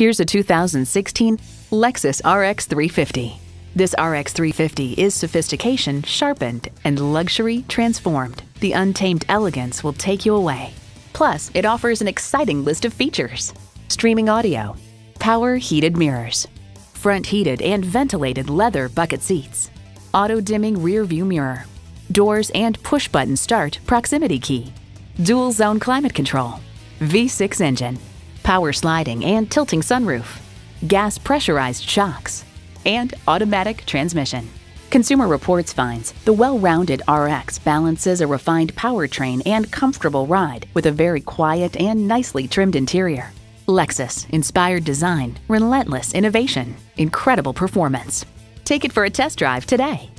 Here's a 2016 Lexus RX 350. This RX 350 is sophistication sharpened and luxury transformed. The untamed elegance will take you away. Plus, it offers an exciting list of features streaming audio, power heated mirrors, front heated and ventilated leather bucket seats, auto dimming rear view mirror, doors and push button start proximity key, dual zone climate control, V6 engine, power sliding and tilting sunroof, gas pressurized shocks, and automatic transmission. Consumer Reports finds the well rounded RX balances a refined powertrain and comfortable ride with a very quiet and nicely trimmed interior. Lexus inspired design, relentless innovation, incredible performance. Take it for a test drive today.